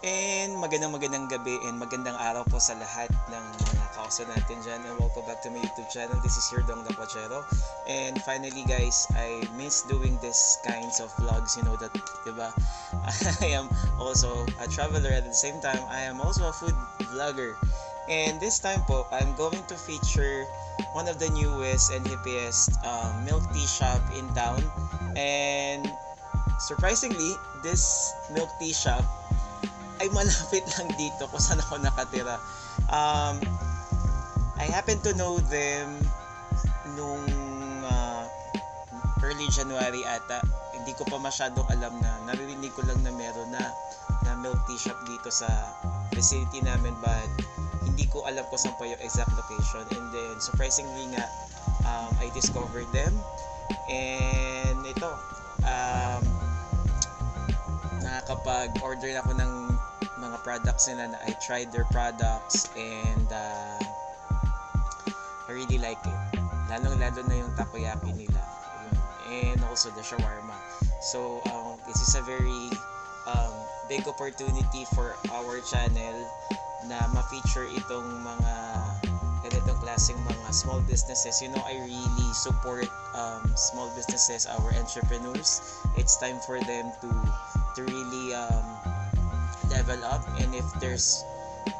And magandang magandang gabi and magandang araw po sa lahat ng mga kauso natin dyan. And welcome back to my YouTube channel. This is your Dong Dapochero. And finally guys, I miss doing this kinds of vlogs. You know that, di ba? I am also a traveler at the same time. I am also a food vlogger. And this time po, I'm going to feature one of the newest and hippiest um, milk tea shop in town. And surprisingly, this milk tea shop ay malapit lang dito kung saan ako nakatira. Um, I happen to know them nung uh, early January ata. Hindi ko pa masyadong alam na naririnig ko lang na meron na na milk tea shop dito sa vicinity namin but hindi ko alam kung saan pa yung exact location and then surprisingly nga um, I discovered them and ito um, nakakapag-order ako ng products nila na I tried their products and uh, I really like it. Lalong-lalo na yung takoyaki nila. Yun. And also the shawarma. So, um, this is a very um, big opportunity for our channel na ma-feature itong mga ganitong klaseng mga small businesses. You know, I really support um, small businesses, our entrepreneurs. It's time for them to to really um, level up and if there's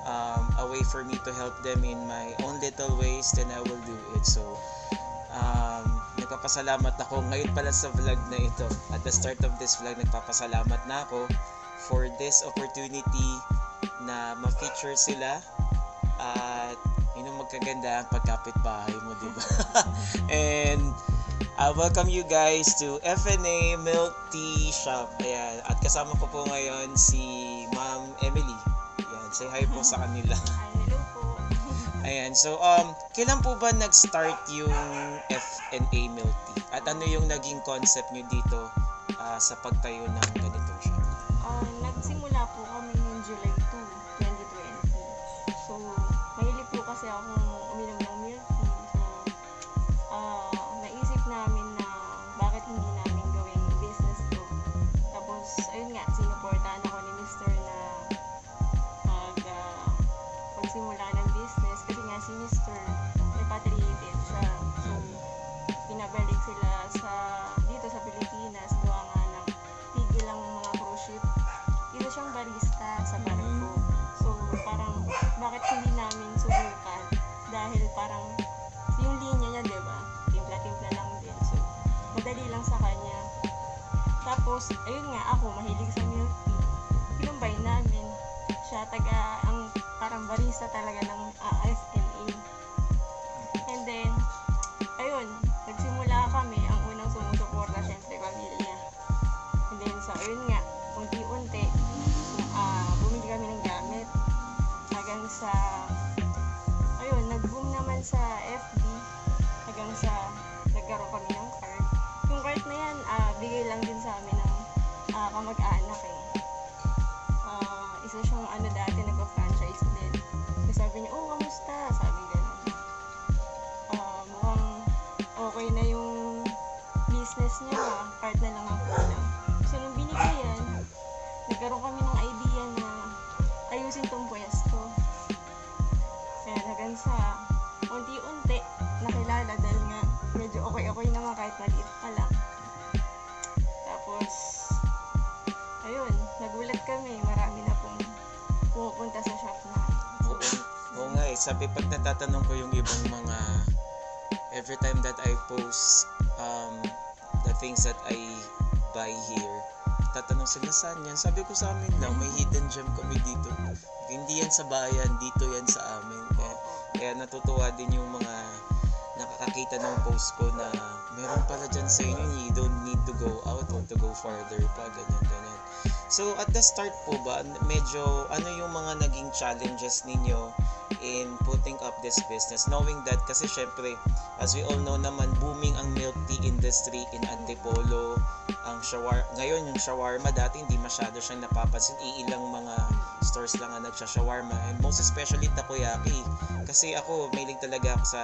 um, a way for me to help them in my own little ways then I will do it so um, nagpapasalamat ako ngayon pala sa vlog na ito at the start of this vlog nagpapasalamat na ako for this opportunity na ma-feature sila at yun ang magkaganda ang pagkapit bahay mo di and I welcome you guys to FNA Milk Tea Shop. Ayan. At kasama ko po ngayon si Ma'am Emily. Ayan. Say hi po sa kanila. Hello po. Ayan. So, um, kailan po ba nag-start yung FNA Milk Tea? At ano yung naging concept nyo dito ah, sa pagtayo ng ganitong shop? Ah, nagsimula po kami noong July 2, 2020. So, mahilig po kasi ako pagsimula ng business. Kasi nga si Mr. repatriated siya. So, pinabalik sila sa dito sa Pilipinas gawa nga ng tigil ang mga cruise ship. Dito siyang barista sa barko. So, parang bakit hindi namin subukan? Dahil parang yung linya niya, di ba? Timpla-timpla lang din. So, madali lang sa kanya. Tapos, ayun nga, ako mahilig sa milk tea. Kinumbay namin. Siya taga, ang barista talaga ng uh. And then, ayun, nagsimula kami, ang unang sumusuporta, syempre, pamilya. And then, so, ayun nga, unti-unti, ah bumili kami ng gamit. Hanggang sa, ayun, nag-boom naman sa FB. Hanggang sa, nagkaroon kami ng card. Yung card na yan, ah bigay lang din sa amin ng ah, kamag-anak Sabi pag natatanong ko yung ibang mga every time that I post um, the things that I buy here, tatanong sila saan yan. Sabi ko sa amin lang, may hidden gem kami dito. Hindi yan sa bayan, dito yan sa amin. Kaya, kaya natutuwa din yung mga nakakakita ng post ko na meron pala dyan sa inyo, you don't need to go out or to go farther pa, ganyan, ganyan. So, at the start po ba, medyo ano yung mga naging challenges ninyo in putting up this business? Knowing that, kasi syempre, as we all know naman, booming ang milk tea industry in Antipolo. Ang shawar ngayon, yung shawarma dati hindi masyado siyang napapansin. Iilang mga stores lang ang nagsha-shawarma. And most especially takoyaki. Kasi ako, mailig talaga ako sa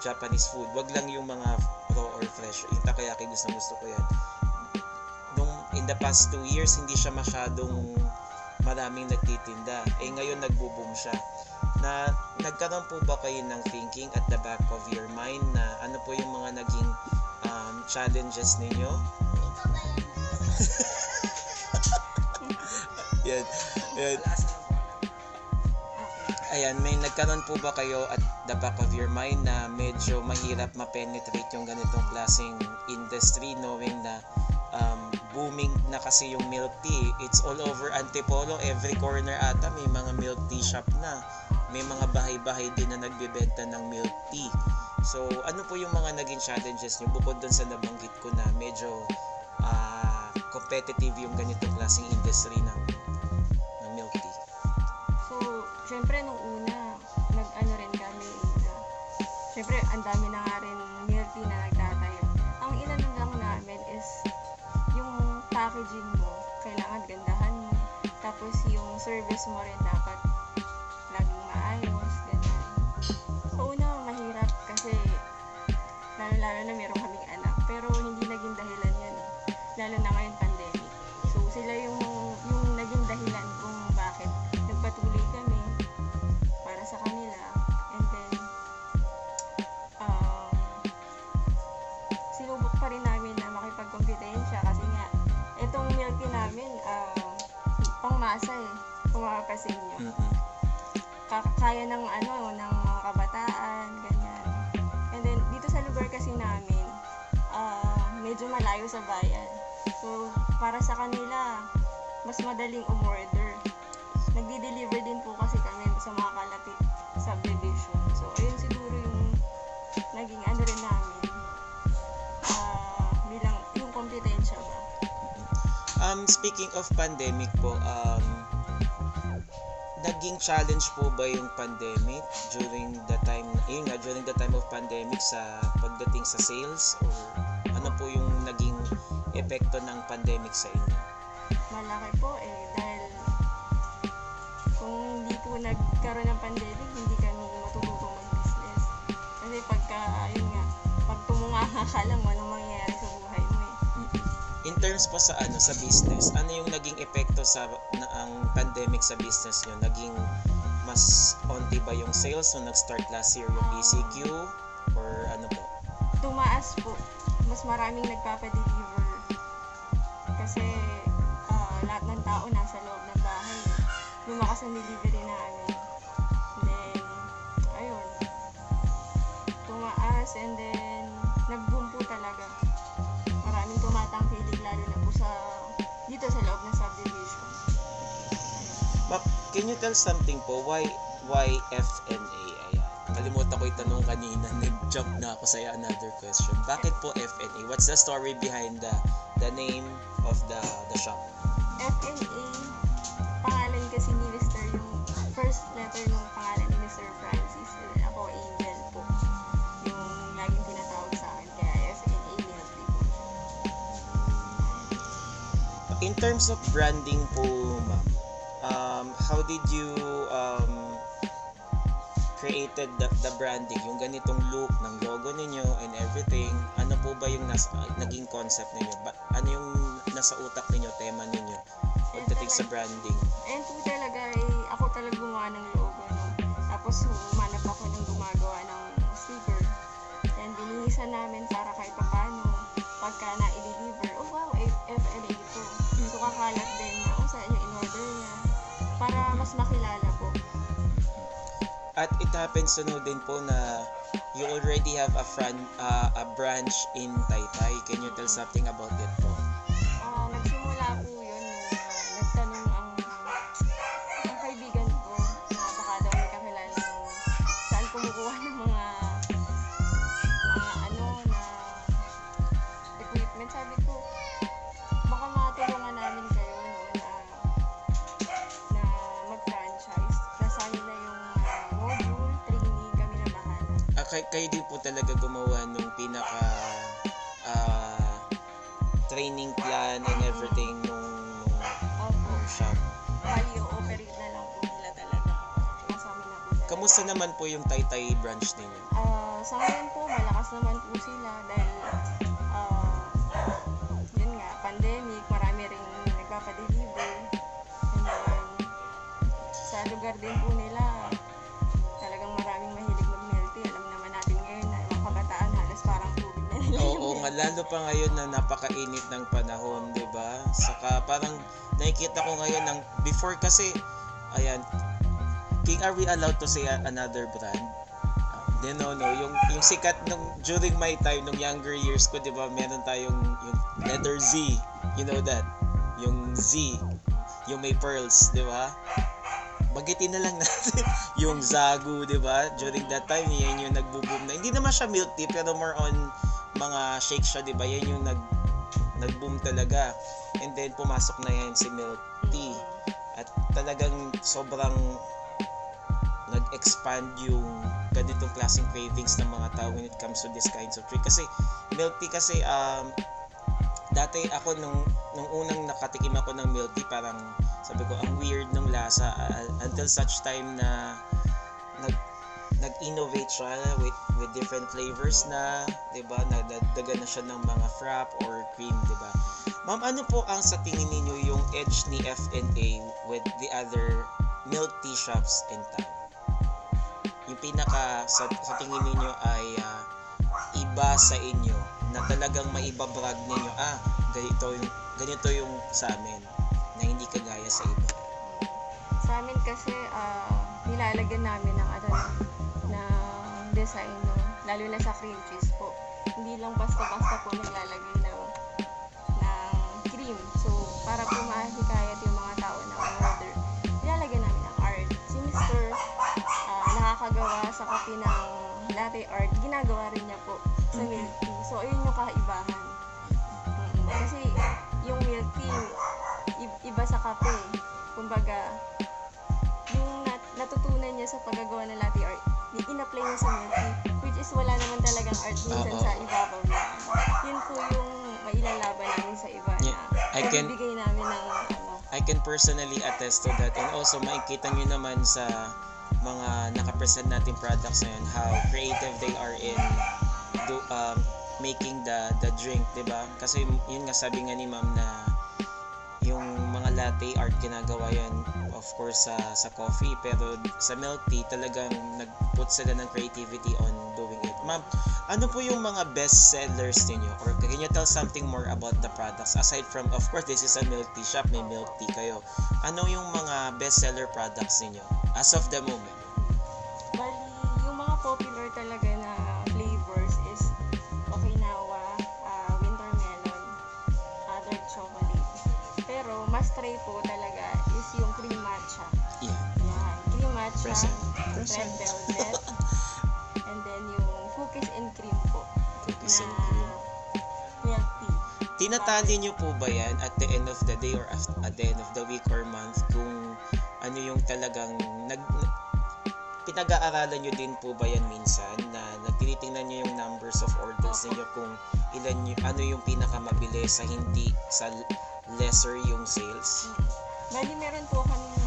Japanese food. Wag lang yung mga raw or fresh. Yung takoyaki gusto gusto ko yan. Nung in the past two years, hindi siya masyadong maraming nagtitinda. Eh ngayon nagbo-boom siya. Na nagkaroon po ba kayo ng thinking at the back of your mind na ano po yung mga naging um, challenges ninyo? yan. yan. Ayan, may nagkaroon po ba kayo at the back of your mind na medyo mahirap ma-penetrate yung ganitong klaseng industry knowing na um, booming na kasi yung milk tea. It's all over Antipolo. Every corner ata may mga milk tea shop na. May mga bahay-bahay din na nagbebenta ng milk tea. So, ano po yung mga naging challenges niyo bukod dun sa nabanggit ko na medyo ah, competitive yung ganitong klaseng industry ng, ng milk tea? So, syempre nung una, nag-ano rin kami na, syempre ang dami na nga rin milk tea na nagtatayo. Ang inano lang namin is, yung packaging mo, kailangan gandahan mo. Tapos yung service mo rin dapat maayos, ganyan. Sa una, mahirap kasi lalo-lalo na meron kaming anak. Pero hindi naging dahilan yan. eh. Lalo na ngayon pandemic. So sila yung, yung naging dahilan kung bakit nagpatuloy kami para sa kanila. And then, um, sinubok pa rin namin na makipagkompetensya kasi nga, itong milk namin, um, pangmasa eh, kung makapasin nyo Mm-mm. Ka- kaya ng ano ng kabataan ganyan. And then dito sa lugar kasi namin ah, medyo malayo sa bayan. So para sa kanila mas madaling umorder. Nagdi-deliver din po kasi kami sa mga kalapit subdivision. So ayun siguro yung naging ano rin namin ah, bilang yung kompetensya ba. Um, speaking of pandemic po, um, naging challenge po ba yung pandemic during the time, yun nga, during the time of pandemic sa pagdating sa sales? Or ano po yung naging epekto ng pandemic sa inyo? malaki po eh dahil kung hindi po nagkaroon ng pandemic hindi kami matututong mag-business kasi pagka ayun nga pag tumunganga ka lang walang mangyayari In terms po sa ano sa business, ano yung naging epekto sa na, ang pandemic sa business nyo? Naging mas onti ba yung sales nung nag-start last year yung ECQ? Or ano po? tumaas po mas maraming nagpapadeliver kasi ah, lahat ng tao nasa loob ng bahay lumakas ang delivery namin then ayun tumaas and then can you tell something po? Why, why FNA? Ayan. Kalimutan ko yung tanong kanina. Nag-jump na ako sa another question. Bakit po FNA? What's the story behind the the name of the the shop? FNA pangalan kasi ni Mr. yung first letter ng pangalan ni Mr. Francis and ako Angel po yung laging tinatawag sa akin kaya FNA Milk Tea po In terms of branding po, ma'am, how did you um, created the, the branding, yung ganitong look ng logo ninyo and everything, ano po ba yung nasa, naging concept ninyo? Ba, ano yung nasa utak ninyo, tema ninyo pagdating sa branding? and po talaga eh, ako talaga gumawa ng logo no? tapos mas makilala po At it happens to din po na you already have a fran, uh, a branch in Taytay. Can you tell something about it po? Kay, kayo din po talaga gumawa nung pinaka ah, training plan and everything nung, Opo. nung shop. Bali, operate na lang po nila talaga. Nasa amin na po talaga. Kamusta naman po yung Taytay branch ninyo? Ah, sa ngayon po, malakas naman po sila dahil lalo pa ngayon na napakainit ng panahon, 'di ba? Saka parang nakikita ko ngayon ng before kasi ayan, King are we allowed to say another brand? Uh, no, no, yung yung sikat nung during my time nung younger years ko, 'di ba? Meron tayong yung letter Z. You know that? Yung Z, yung may pearls, 'di ba? Bagitin na lang natin yung Zagu, 'di ba? During that time, yan yung nagbo-boom na. Hindi naman siya milk tea, pero more on mga shake siya, 'di ba? Yan yung nag nag-boom talaga. And then pumasok na yan si milk tea. At talagang sobrang nag-expand yung ganitong klaseng cravings ng mga tao when it comes to this kinds of drink. Kasi milk tea kasi um, dati ako nung nung unang nakatikim ako ng milk tea parang sabi ko ang weird ng lasa uh, until such time na nag nag-innovate siya with with different flavors na 'di ba? Nadagdagan na siya ng mga frap or cream 'di ba? Ma'am ano po ang sa tingin ninyo yung edge ni FNA with the other milk tea shops in town? Yung pinaka sa, sa tingin ninyo ay ah, iba sa inyo na talagang maibabrag ninyo ah ganito yung ganito yung sa amin na hindi kagaya sa iba? Sa amin kasi, ah, nilalagyan namin ng ano, design, no? lalo na sa cream cheese po. Hindi lang basta-basta po naglalagay ng, ng cream. So, para po mahikayat yung mga tao na order, nilalagyan namin ng art. Si Mr. ah, nakakagawa sa kape ng latte art, ginagawa rin niya po sa milk tea. So, ayun yung kaibahan. Kasi yung milk tea, iba sa kape. Niya sa tea, which is wala naman talagang art minsan Oo. sa ibabaw niya. Yun po yung mailalaban namin sa iba Yeah, na I can- nagbibigay namin ng ano, I can personally attest to that and also makikita nyo naman sa mga nakapresent natin products na yun how creative they are in do, um, making the the drink, 'di ba? Kasi yun nga sabi nga ni Ma'am na yung mga latte art ginagawa yan of course sa sa coffee pero sa milk tea talagang nag-put sila ng creativity on doing it. Ma'am, ano po yung mga best sellers ninyo or can you tell something more about the products aside from of course this is a milk tea shop may milk tea kayo. Ano yung mga best seller products ninyo as of the moment? Red velvet, and then yung cookies and cream po. Cookies na and cream. milk tea. Tinatali nyo po ba yan at the end of the day or at the end of the week or month kung ano yung talagang nag pinag-aaralan nyo din po ba yan minsan na nagtinitingnan nyo yung numbers of orders ninyo kung ilan yung, ano yung pinakamabilis sa hindi sa lesser yung sales? Bali, meron po kami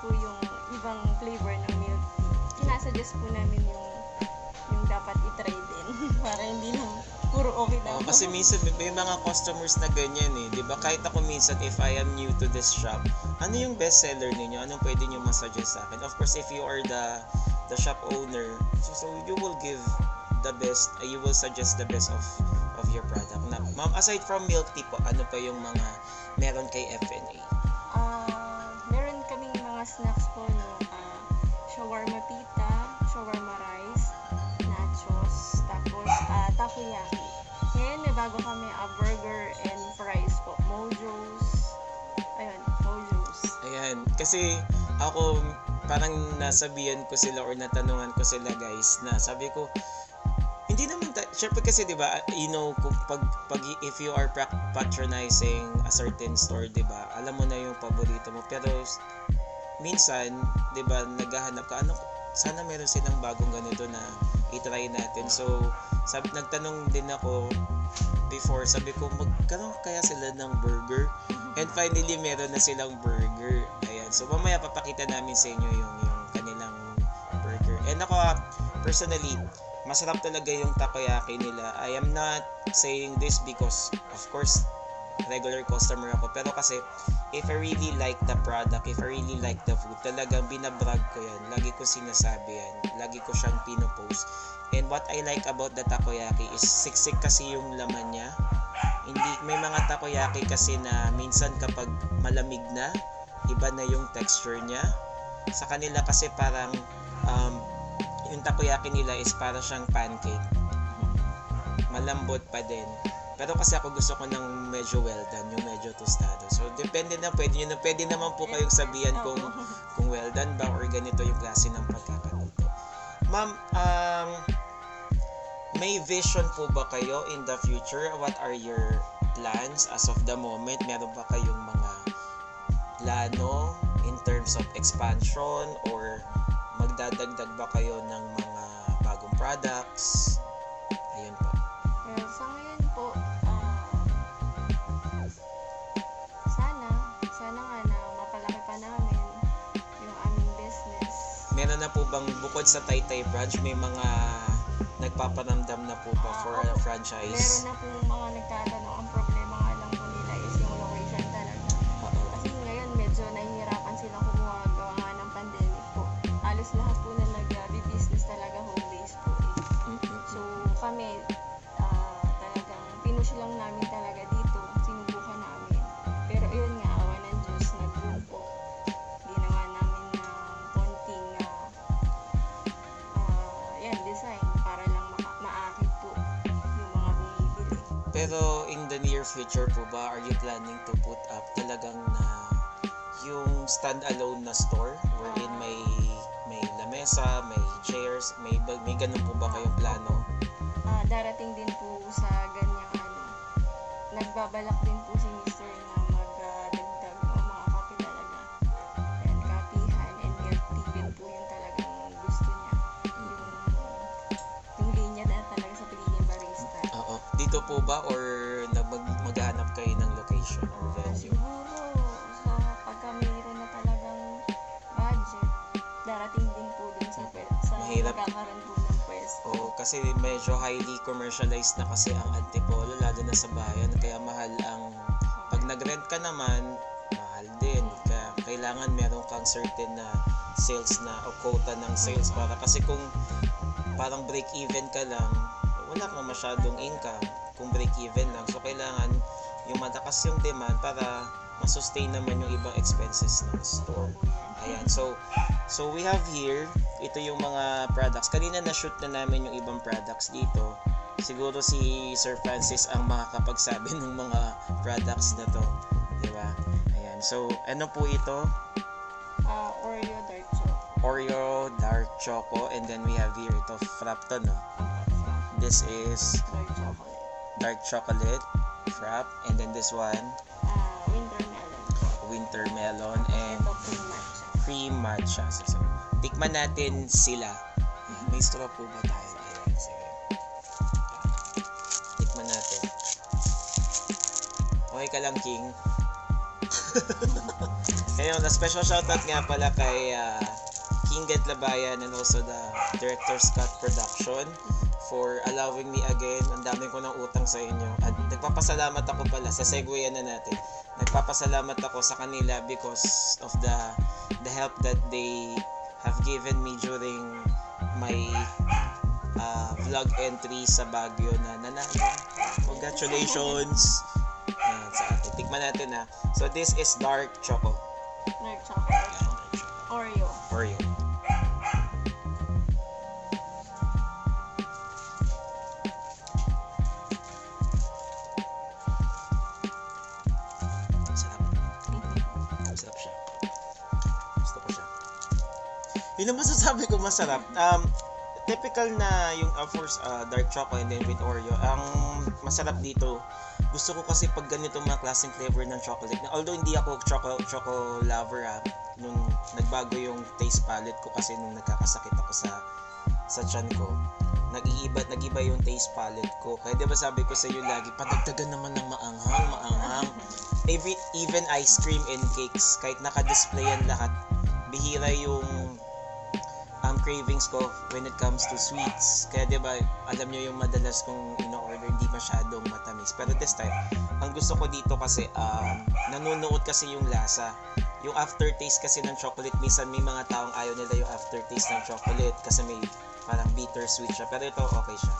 po yung ibang flavor ng milk tea. Sinasuggest po namin yung yung dapat i-try din para hindi lang puro okay Oo, na. kasi minsan may mga customers na ganyan eh, 'di ba? Kahit ako minsan if I am new to this shop, ano yung best seller ninyo? Anong pwede niyo ma-suggest sa akin? Of course, if you are the the shop owner, so, so you will give the best, uh, you will suggest the best of of your product. Na, ma'am, aside from milk tea po, ano pa yung mga meron kay FNA? Takoyaki. Ngayon may bago kami ah, burger and fries po. Mojo's. Ayun, Mojo's. Ayan, kasi ako parang nasabihan ko sila or natanungan ko sila guys na sabi ko hindi naman ta- syempre kasi 'di ba you know kung pag, pag if you are patronizing a certain store 'di ba alam mo na yung paborito mo pero minsan 'di ba naghahanap ka ano sana meron silang bagong ganito na i-try natin so sab nagtanong din ako before, sabi ko, magkaroon kaya sila ng burger? And finally, meron na silang burger. Ayan. So, mamaya papakita namin sa inyo yung, yung kanilang burger. And ako, ah, personally, masarap talaga yung takoyaki nila. I am not saying this because, of course, regular customer ako. Pero kasi, if I really like the product, if I really like the food, talagang binabrag ko yan. Lagi ko sinasabi yan. Lagi ko siyang pinopost. And what I like about the takoyaki is siksik kasi yung laman niya. Hindi, may mga takoyaki kasi na minsan kapag malamig na, iba na yung texture niya. Sa kanila kasi parang um, yung takoyaki nila is para siyang pancake. Malambot pa din. Pero kasi ako gusto ko ng medyo well done, yung medyo tostado. So depende na, pwede, nyo na, pwede naman po kayong sabihan kung, kung well done ba or ganito yung klase ng pagkakaluto. Ma'am, um, may vision po ba kayo in the future? What are your plans as of the moment? Meron ba kayong mga plano in terms of expansion or magdadagdag ba kayo ng mga bagong products? Bang bukod sa Taytay branch, may mga nagpaparamdam na po ba for a Meron franchise? na po mga nagtatanong, ang Pero in the near future po ba, are you planning to put up talagang na yung stand-alone na store wherein may may lamesa, may chairs, may may ganun po ba kayong plano? Ah, darating din po sa ganyang ano. Nagbabalak din po ba or na mag maghanap kayo ng location or venue? siguro sa pagka mayroon na talagang budget, darating din po dun sa, sa Mahirap. magkakaroon po ng pwesto. Oo, kasi medyo highly commercialized na kasi ang Antipolo lalo na sa bayan kaya mahal ang pag nag-rent ka naman mahal din kaya kailangan meron kang certain na sales na o quota ng sales para kasi kung parang break even ka lang wala kang masyadong income kung break even lang so kailangan yung malakas yung demand para masustain naman yung ibang expenses ng store. Ayan, so so we have here ito yung mga products. Kanina na shoot na namin yung ibang products dito. Siguro si Sir Francis ang makakapagsabi ng mga products na to, 'di ba? Ayan. So ano po ito? Ah, Oreo dark chocolate. Oreo dark choco and then we have here ito frapto no. This is Dark chocolate. frap and then this one Ah, winter melon. winter melon and Ito cream matcha. cream matcha. So, tikman natin sila. May straw po ba tayo? Sige. Tikman natin. Okay ka lang, King. Ngayon, a special shoutout nga pala kay ah, King Get Labayan and also the Director Scott Production for allowing me again. Ang dami ko ng utang sa inyo. At nagpapasalamat ako pala sa segue na natin. Nagpapasalamat ako sa kanila because of the the help that they have given me during my uh, vlog entry sa Baguio na nanalo. Congratulations! Ayan, sa atin. Tikman natin na. So this is dark choco. Dark chocolate. Ayan, dark choco. Oreo. Oreo. Masasabi ko masarap. Um, typical na yung of course uh, dark chocolate and then with Oreo. Ang masarap dito, gusto ko kasi pag ganito mga klaseng flavor ng chocolate. Although hindi ako choco, choco lover ah, nung nagbago yung taste palette ko kasi nung nagkakasakit ako sa sa tiyan ko. nag-iiba, nag-iba yung taste palette ko. Kaya di ba sabi ko sa iyo lagi, padagdagan naman ng maanghang, maanghang. Every, even ice cream and cakes, kahit naka-display yan lahat, bihira yung um, cravings ko when it comes to sweets. Kaya di ba, alam nyo yung madalas kong ino-order, hindi masyadong matamis. Pero this time, ang gusto ko dito kasi, um, nanunuot kasi yung lasa. Yung aftertaste kasi ng chocolate, minsan may mga taong ayaw nila yung aftertaste ng chocolate kasi may parang bittersweet siya. Pero ito, okay siya.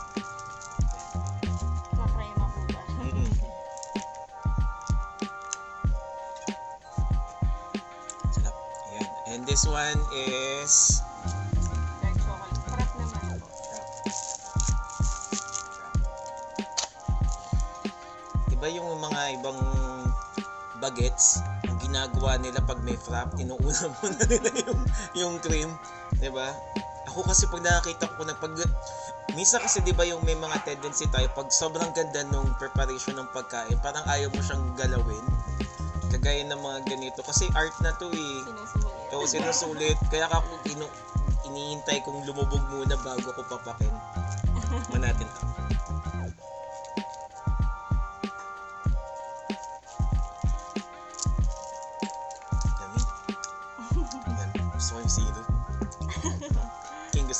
And this one is... mga ibang bagets, ang ginagawa nila pag may frap, inuuna muna nila yung, yung cream. Diba? Ako kasi pag nakakita ko na pag... Minsan kasi di ba yung may mga tendency tayo, pag sobrang ganda nung preparation ng pagkain, parang ayaw mo siyang galawin. Kagaya ng mga ganito. Kasi art na to eh. Sinusulit. Oo, sinusulit. Kaya ako inu iniintay kong lumubog muna bago ko papakin. Man natin to.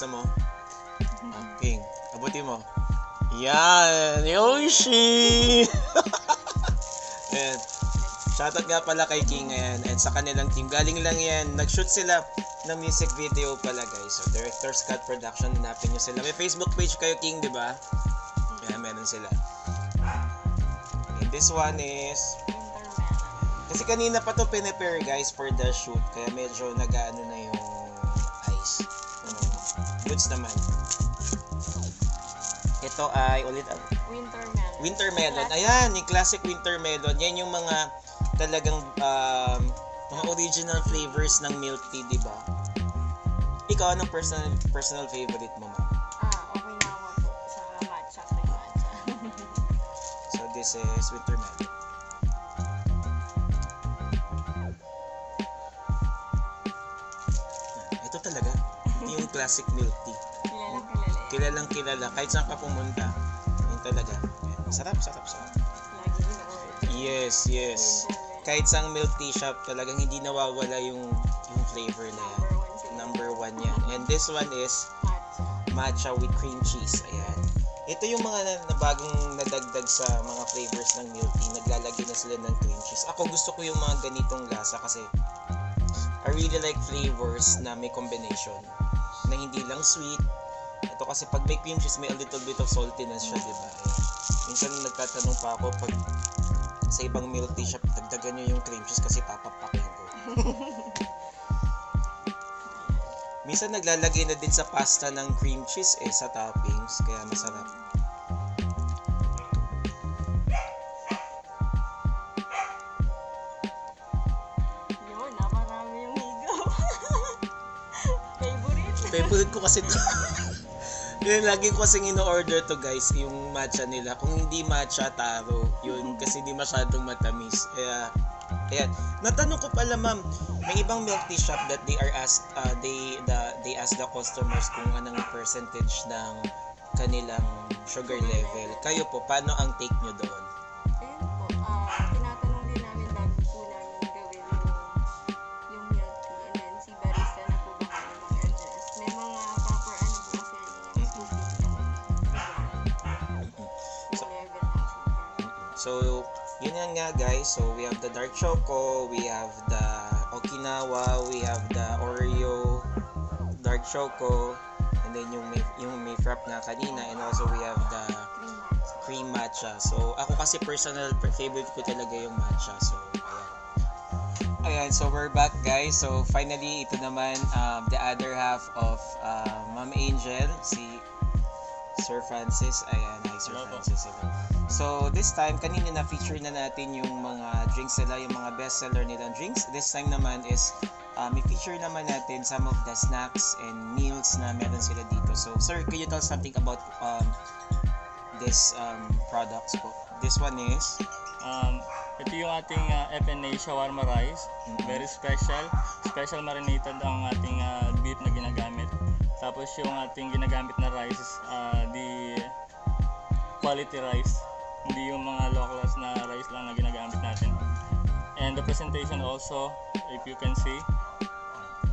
Gusto mo? King, abuti mo. Yan! Yoshi! Ayan. Shoutout nga pala kay King ngayon and sa kanilang team. Galing lang yan. Nag-shoot sila ng music video pala guys. So, Director Scott Production. Hanapin nyo sila. May Facebook page kayo King, di ba? Yan, meron sila. And this one is... Kasi kanina pa to pinipare guys for the shoot. Kaya medyo nag-ano na yung ice. Goods naman. Ito ay ulit ang Wintermelon. Winter melon. Classic. Ayan, yung classic winter melon. Yan yung mga talagang um, mga original flavors ng milk tea, di ba? Ikaw, anong personal personal favorite mo, ma'am? Ah, okay na ako. Sa matcha. Matcha. So, this is winter melon. Classic milk tea. Kilalang kilala. yan. Kilalang kilala. Kahit saan ka pumunta. Yun talaga. Sarap, sarap, sarap. Lagi in-order. Yes, yes. Kahit sa milk tea shop talagang hindi nawawala yung yung flavor na yan. Number one yan. And this one is matcha with cream cheese. Ayan. Ito yung mga na, na bagong nadagdag sa mga flavors ng milk tea. Naglalagay na sila ng cream cheese. Ako gusto ko yung mga ganitong lasa kasi I really like flavors na may combination. Na hindi lang sweet. Ito kasi pag may cream cheese, may a little bit of saltiness siya, di ba? Ayan. Minsan nagtatanong pa ako pag sa ibang milk tea shop, dagdagan nyo yung cream cheese kasi papapakin ko. Minsan naglalagay na din sa pasta ng cream cheese eh sa toppings, kaya masarap. Favorite. Ko kasi to. Lagi ko kasing ino-order to guys, yung matcha nila. Kung hindi matcha, taro. Yun, kasi hindi masyadong matamis. Kaya, ayan. Natanong ko pala ma'am, may ibang milk tea shop that they are asked, uh, they, the, they ask the customers kung anong percentage ng kanilang sugar level. Kayo po, paano ang take nyo doon? So, yun yan nga guys. So, we have the dark choco, we have the Okinawa, we have the Oreo dark choco, and then yung may, yung may frap nga kanina, and also we have the Cream matcha. So, ako kasi personal favorite ko talaga yung matcha. So, ayan. Ayan, so we're back guys. So, finally, ito naman um, the other half of uh, Ma'am Angel, si Sir Francis. Ayan, hi Sir Hello. Francis. Hello. So, this time, kanina na-feature na natin yung mga drinks nila, yung mga bestseller nilang drinks. This time naman is, uh, may feature naman natin some of the snacks and meals na meron sila dito. So, sir, could you tell something about um, this um, products po? This one is, Um, ito yung ating uh, FNA shawarma rice. Mhm. Very special. Special marinated ang ating uh, beef na ginagamit. Tapos yung ating ginagamit na rice, ah, di quality rice. Hindi yung mga locals na rice lang na ginagamit natin. And the presentation also, if you can see,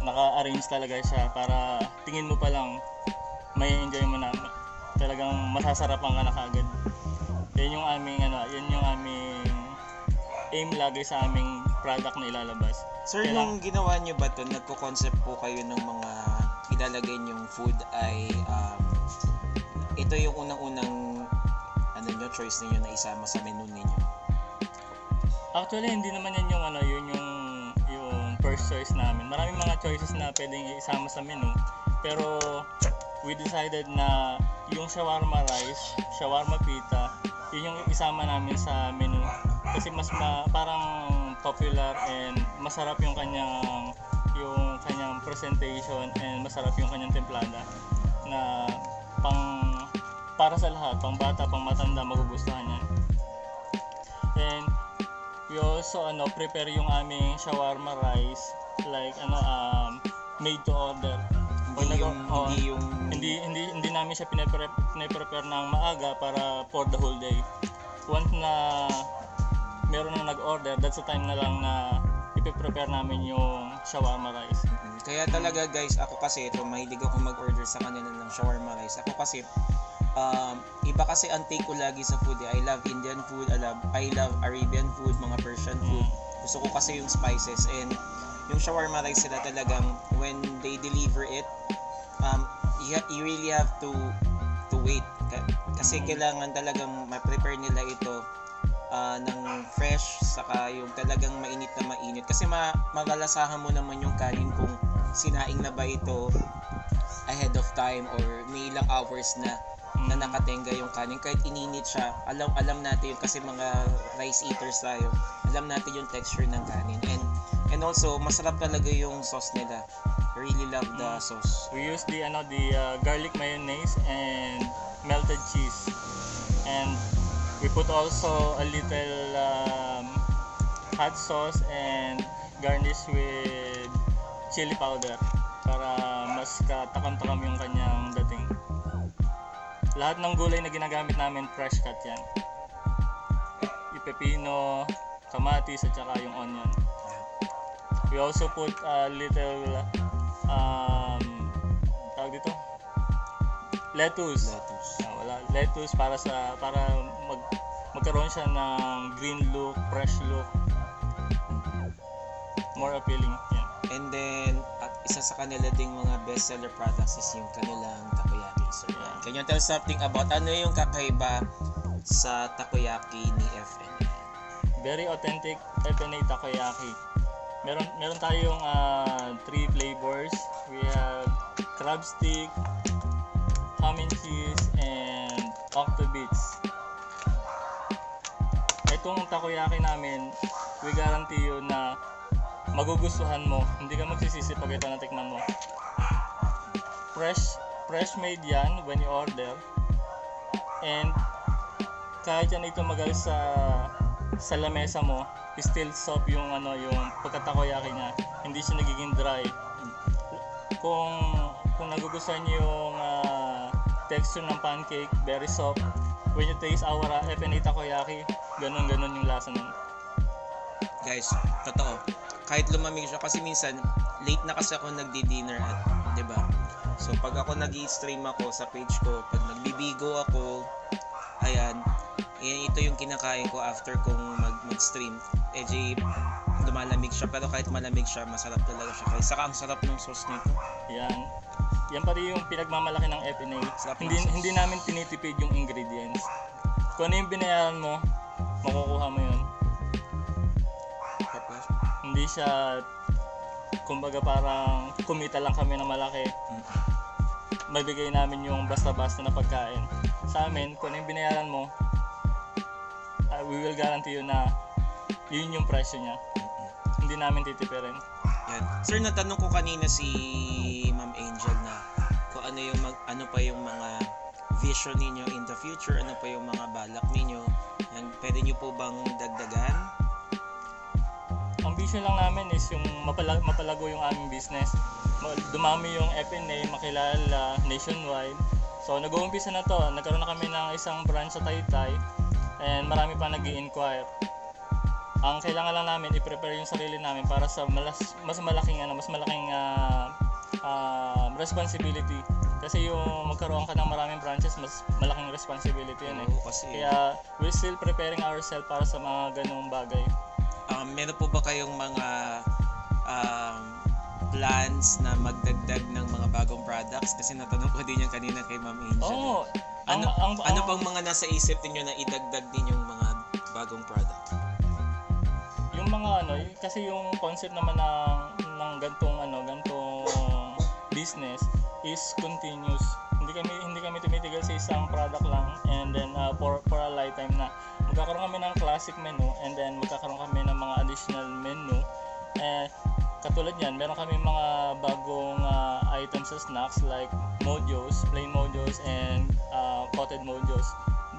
naka-arrange talaga siya para tingin mo pa lang may enjoy mo na talagang masasarapan ka na kaagad. Yan yung aming ano, yan yung aming aim lagi sa aming product na ilalabas. Sir, Kailang- nung ginawa nyo ba to, nagko-concept po kayo ng mga ilalagay nyong food ay um, ito yung unang-unang ano nyo, choice ninyo na isama sa menu ninyo. Actually, hindi naman yan yung ano, yun yung yung first choice namin. Maraming mga choices na pwedeng isama sa menu. Pero we decided na yung shawarma rice, shawarma pita, yun yung isama namin sa menu. Kasi mas ma, parang popular and masarap yung kanyang yung kanyang presentation and masarap yung kanyang templada na pang para sa lahat, pang bata, pang matanda magugustuhan yan. And we also ano prepare yung aming shawarma rice like ano um made to order. Pag Hindi yung, oo, hindi yung, hindi hindi hindi namin siya pinepre- pine-prepare ng maaga para for the whole day. Once na meron na nag-order, that's the time na lang na ipe-prepare namin yung shawarma rice. Kaya talaga guys, ako kasi ito, mahilig ako mag-order sa kanila ng shawarma rice. Ako kasi, um, iba kasi ang take ko lagi sa food. eh. I love Indian food, I love, I love Arabian food, mga Persian food. Gusto ko kasi yung spices and yung shawarma rice sila talagang when they deliver it, um, you, ha- you really have to to wait. Ka- Kasi kailangan talagang ma-prepare nila ito ah, ng fresh saka yung talagang mainit na mainit kasi ma malalasahan mo naman yung kanin kung sinaing na ba ito ahead of time or may ilang hours na na nakatenga yung kanin kahit ininit siya alam alam natin yun kasi mga rice eaters tayo alam natin yung texture ng kanin and and also masarap talaga yung sauce nila really love the Mm. sauce We use the ano the uh, garlic mayonnaise and melted cheese. And we put also a little um, hot sauce and garnish with chili powder para mas katakam-takam yung kanyang. Lahat ng gulay na ginagamit namin fresh cut yan. Yung pepino, kamatis at saka yung onion. We also put a little um tawag dito lettuce. lettuce Ah, wala lettuce para sa para mag magkaroon siya ng green look, fresh look. More appealing. Yan. And then, at isa sa kanila ding mga bestseller products is yung kanilang. So, yan. Can you tell something about ano yung kakaiba sa takoyaki ni FN? Very authentic FNA takoyaki. Meron meron tayong ah, three flavors. We have crab stick, ham and cheese, and octobits. Itong takoyaki namin, we guarantee you na magugustuhan mo. Hindi ka magsisisi pag ito natikman mo. Fresh, fresh made yan when you order. And kahit yan ito magal sa sa lamesa mo, still soft yung ano yung pagkatakoyaki niya. Hindi siya nagiging dry. Kung kung nagugustuhan niyo yung ah, texture ng pancake, very soft. When you taste our uh, FNA takoyaki, ganun ganun yung lasa nun. Guys, totoo. Kahit lumamig siya kasi minsan late na kasi ako nagdi-dinner at, 'di ba? So pag ako nag-stream ako sa page ko, pag nagbibigo ako, ayan, yan ito yung kinakain ko after kong mag mag-stream. Eh di, lumalamig siya pero kahit malamig siya, masarap talaga siya. Kaya saka ang sarap ng sauce nito. Yan. Yan pa rin yung pinagmamalaki ng FNA. Sarap ng Hindi sauce. hindi namin tinitipid yung ingredients. Kung ano yung binayaran mo, makukuha mo yun. Tapos, Hindi siya kumbaga parang kumita lang kami ng malaki. mm, Magbigay namin yung basta-basta na pagkain. Sa amin, kung ano yung binayaran mo, uh, we will guarantee you na yun yung presyo niya. Hindi namin titipirin. Yan. Sir, natanong ko kanina si Ma'am Angel na kung ano yung mag, ano pa yung mga vision ninyo in the future, ano pa yung mga balak ninyo. Yan, pwede nyo po bang dagdagan? Ang vision lang namin is yung mapala- mapalago yung aming business. Ma- dumami yung FNA, makilala nationwide. So nag-uumpisa na to, nagkaroon na kami ng isang branch sa Taytay and marami pa nag inquire Ang kailangan lang namin i-prepare yung sarili namin para sa malas, mas malaking ano, mas malaking ah, ah, responsibility. Kasi yung magkaroon ka ng maraming branches, mas malaking responsibility yun eh. Oo, kasi Kaya we're still preparing ourselves para sa mga ganung bagay. um, meron po ba kayong mga um, plans na magdagdag ng mga bagong products? Kasi natanong ko din yan kanina kay Ma'am Angel. eh. Oo. ang, Ano, ang, ano ang- pang mga nasa isip ninyo na idagdag din yung mga bagong product? yung mga ano, kasi yung concept naman ng ng gantong ano, gantong business is continuous. Hindi kami hindi kami tumitigil sa isang product lang and then uh, for for a lifetime na. Magkakaroon kami ng classic menu and then magkakaroon kami ng mga additional menu. Eh katulad niyan, meron kami mga bagong uh, items sa snacks like mojos, plain mojos and uh, coated mojos.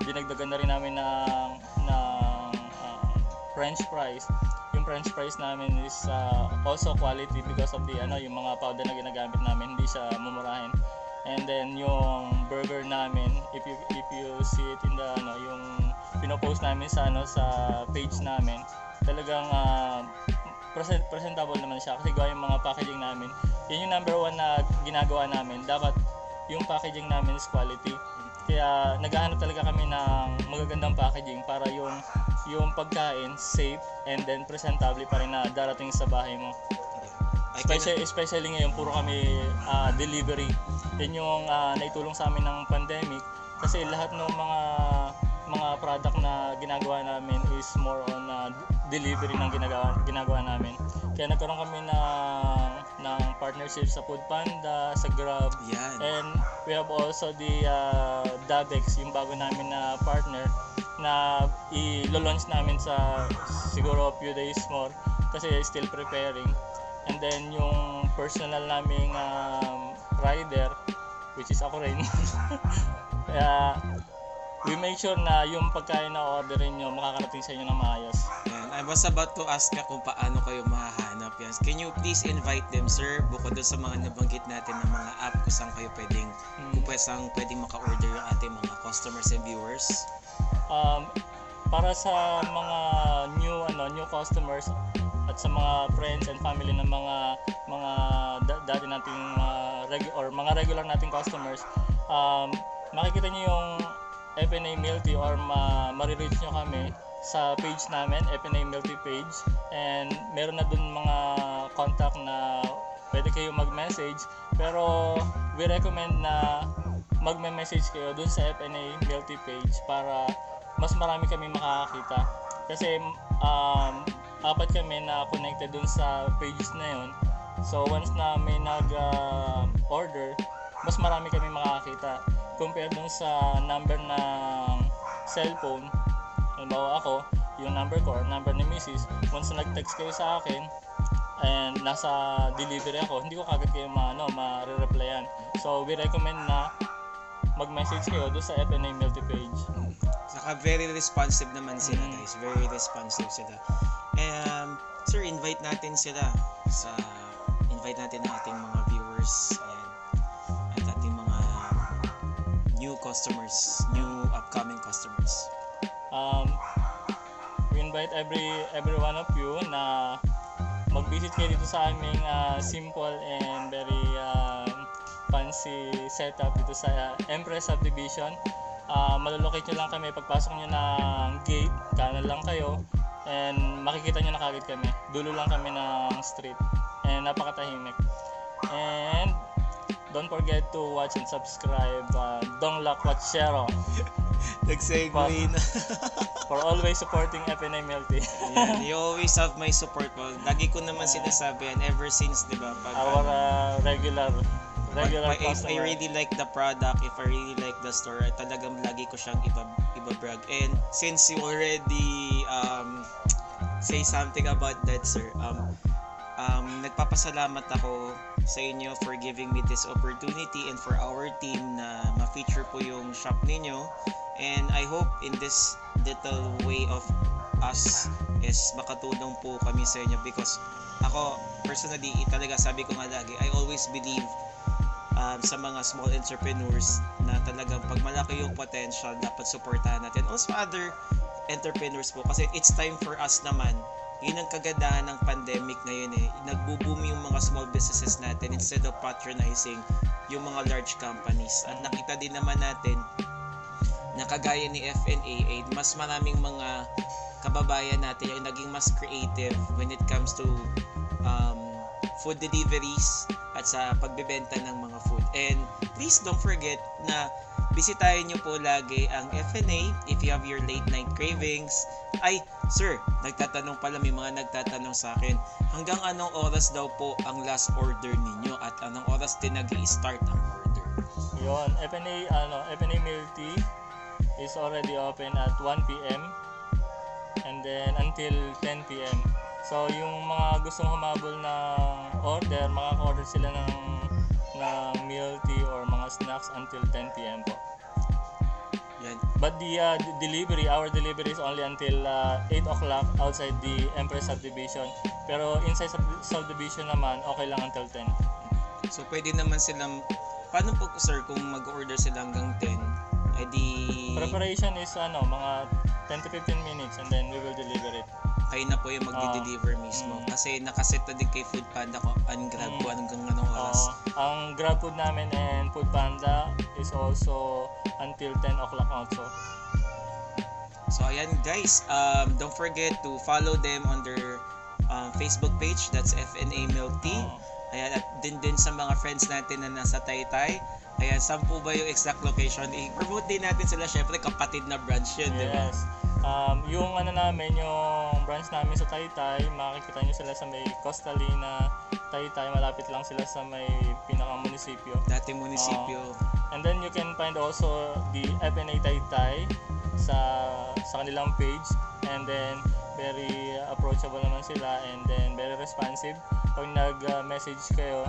Dinagdagan na rin namin ng ng uh, french fries yung french fries namin is uh, also quality because of the ano yung mga powder na ginagamit namin hindi siya mumurahin and then yung burger namin if you if you see it in the ano yung pinopost namin sa ano sa page namin talagang uh, present, presentable naman siya kasi gawa yung mga packaging namin yun yung number one na ginagawa namin dapat yung packaging namin is quality kaya naghahanap talaga kami ng magagandang packaging para yung yung pagkain safe and then presentable pa rin na darating sa bahay mo. Especially, especially ngayon, puro kami ah, delivery. Yan yung ah, naitulong sa amin ng pandemic kasi lahat ng mga mga product na ginagawa namin is more on ah, delivery ng ginagawa, ginagawa namin. Kaya nagkaroon kami ng, ng partnership sa Food Panda, sa Grab, Yan. And we have also the uh, Dabex, yung bago namin na partner na i-launch namin sa siguro a few days more kasi still preparing. And then yung personal naming um, rider, which is ako rin. Kaya we make sure na yung pagkain na orderin nyo makakarating sa inyo ng maayos. Yan. I was about to ask ka kung paano kayo mahahanap yan. Can you please invite them, sir? Bukod doon sa mga nabanggit natin ng mga app kung saan kayo pwedeng, kung pwedeng, saan pwedeng maka-order yung ating mga customers and viewers. um, para sa mga new ano new customers at sa mga friends and family ng mga mga da- dati nating mga regu- or mga regular nating customers um, makikita niyo yung FNA Milk Tea or ma marireach nyo kami sa page namin, FNA Milk Tea page and meron na dun mga contact na pwede kayo mag-message pero we recommend na magme-message kayo dun sa FNA Milk Tea page para mas marami kami makakakita. Kasi um, apat kami na connected dun sa pages na yun. So once na may nag-order, mas marami kami makakakita. Compare dun sa number ng cellphone, halimbawa ako, yung number ko or number ni Mrs. Once na nag-text kayo sa akin, and nasa delivery ako, hindi ko kagad kayo ma, ano, ma-replyan. So we recommend na mag-message kayo doon sa FNA Multi page. Saka very responsive naman sila Mm. guys. Very responsive sila. Um, sir, invite natin sila sa invite natin ang ating mga viewers and new customers, new upcoming customers. Um, we invite every every one of you na mag-visit kayo dito sa aming ah, simple and very um, fancy setup dito sa ah, Empress Subdivision. Uh, malolocate nyo lang kami pagpasok nyo ng gate, kanan lang kayo and makikita nyo na kagad kami. Dulo lang kami ng street and napakatahimik. And don't forget to watch and subscribe uh, Dong Lak Watchero Nag-segue na. for always supporting FNA Melty. Yan, you always have my support. Well, lagi ko naman sinasabi yan ever since, di ba? Pag, Our ano, uh, regular regular If, if I customer. really like the product, if I really like the store, talagang lagi ko siyang iba ibabrag. And since you already um, say something about that, sir, um, um, nagpapasalamat ako sa inyo for giving me this opportunity and for our team na ma-feature po yung shop ninyo. And I hope in this little way of us is makatulong po kami sa inyo because ako personally talaga sabi ko nga lagi I always believe um, sa mga small entrepreneurs na talagang pag malaki yung potential dapat suportahan natin also other entrepreneurs po kasi it's time for us naman yun ang kagandahan ng pandemic ngayon eh nagbo-boom yung mga small businesses natin instead of patronizing yung mga large companies at nakita din naman natin na kagaya ni FNA eh, mas maraming mga kababayan natin yung naging mas creative when it comes to um, food deliveries at sa pagbebenta ng mga food. And please don't forget na bisitahin nyo po lagi ang FNA if you have your late night cravings. Ay, sir, nagtatanong pala, may mga nagtatanong sa akin, hanggang anong oras daw po ang last order ninyo at anong oras din nag start ang order? Yun, FNA, ano, FNA Milk Tea is already open at 1 p.m. and then until 10 p.m. So, yung mga gustong humabol ng order, makaka-order sila ng, ng milk tea or snacks until 10 p.m. po. Yan. But the uh, d- delivery, our delivery is only until uh, 8 o'clock outside the Empress subdivision. Pero inside sub- subdivision naman, okay lang until 10. So, pwede naman silang, paano po sir kung mag-order sila hanggang 10? Eh di, Preparation is ano, mga 10 to 15 minutes and then we will deliver it. Kayo na po yung magdi-deliver mismo. Mm. Kasi nakaset na din kay Food Panda kung ang grab Mm. ko hanggang anong oras. Oo. ang Grab food namin and Food Panda is also until 10 o'clock also. So ayan guys, um, don't forget to follow them on their um, Facebook page. That's FNA Milk Tea. Oo. Ayan, at din din sa mga friends natin na nasa Taytay. Ayan, saan po ba yung exact location? I-promote din natin sila. Syempre, kapatid na branch yun, di ba? Um, yung ano namin, yung branch namin sa Taytay, makikita nyo sila sa may Costalina, Taytay, malapit lang sila sa may pinakang munisipyo. Dati munisipyo. And then you can find also the FNA Taytay sa sa kanilang page and then very approachable naman sila and then very responsive. Pag nag-message kayo,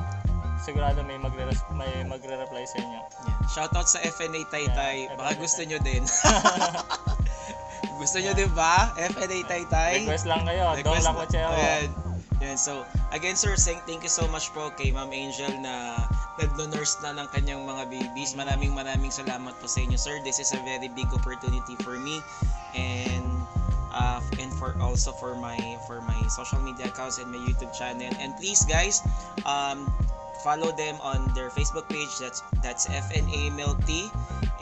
sigurado may magre may magre-reply sa inyo. Yan. Shoutout sa FNA Taytay. Yeah, Baka FNA gusto nyo din. gusto nyo din ba? FNA Taytay? Request lang kayo, Request- Lacochero. Ayan. Yan. So, again sir, thank you so much po kay Ma'am Angel na nagno-nurse na ng kanyang mga babies. Maraming maraming salamat po sa inyo sir. This is a very big opportunity for me and uh, and for also for my for my social media accounts and my YouTube channel. And please guys, um, follow them on their Facebook page. That's that's FNA Milk Tea.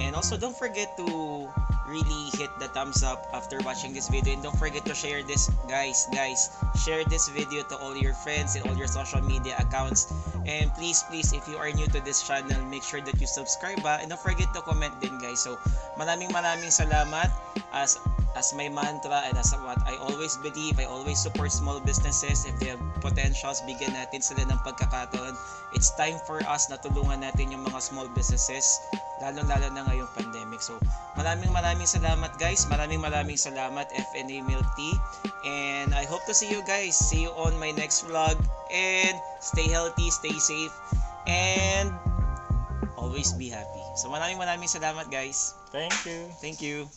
And also don't forget to really hit the thumbs up after watching this video. And don't forget to share this guys guys share this video to all your friends and all your social media accounts. And please please if you are new to this channel make sure that you subscribe ha? and don't forget to comment din guys. So maraming maraming salamat. As as my mantra and as what I always believe. I always support small businesses. If they have potentials bigyan natin sila ng pagkakataon it's time for us na tulungan natin yung mga small businesses lalong lalo na ngayong pandemic. So maraming maraming salamat guys. Maraming maraming salamat FNA Milk Tea. And I hope to see you guys. See you on my next vlog. And stay healthy stay safe and always be happy. So maraming maraming salamat guys. Thank you. thank you